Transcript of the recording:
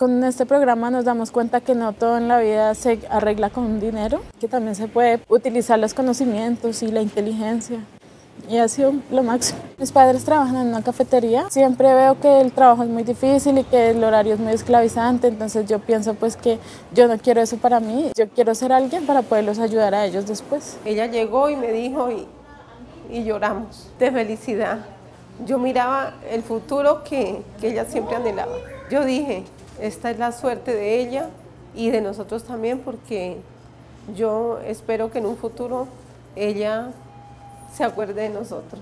Con este programa nos damos cuenta que no todo en la vida se arregla con dinero, que también se puede utilizar los conocimientos y la inteligencia y ha sido lo máximo. Mis padres trabajan en una cafetería. Siempre veo que el trabajo es muy difícil y que el horario es muy esclavizante, entonces yo pienso pues que yo no quiero eso para mí, yo quiero ser alguien para poderlos ayudar a ellos después. Ella llegó y me dijo y, y lloramos de felicidad. Yo miraba el futuro que, que ella siempre anhelaba. Yo dije, esta es la suerte de ella y de nosotros también porque yo espero que en un futuro ella se acuerde de nosotros.